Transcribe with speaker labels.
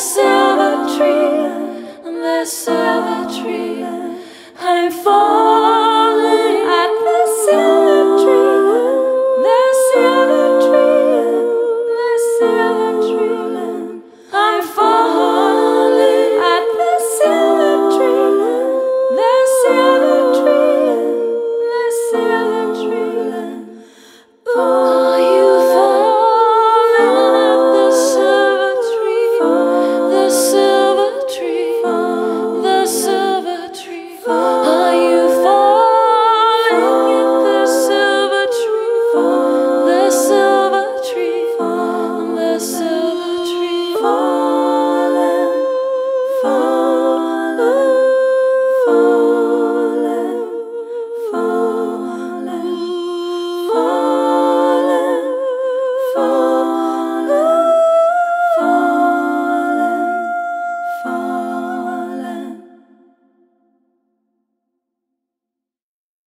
Speaker 1: silver tree, the silver tree, I'm falling.